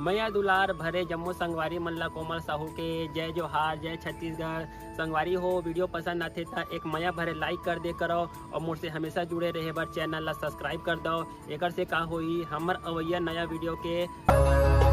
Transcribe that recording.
मैया दुलार, भरे जम्मू संगवारी, मल्ला कोमल साहू के। जय जोहार, जय छत्तीसगढ़। संगवारी हो, वीडियो पसंद आते तो एक मैया भरे लाइक कर दे करो और मुझसे हमेशा जुड़े रहे बर चैनल ला सब्सक्राइब कर दो। एक से का होई? हमर अवैया नया वीडियो के।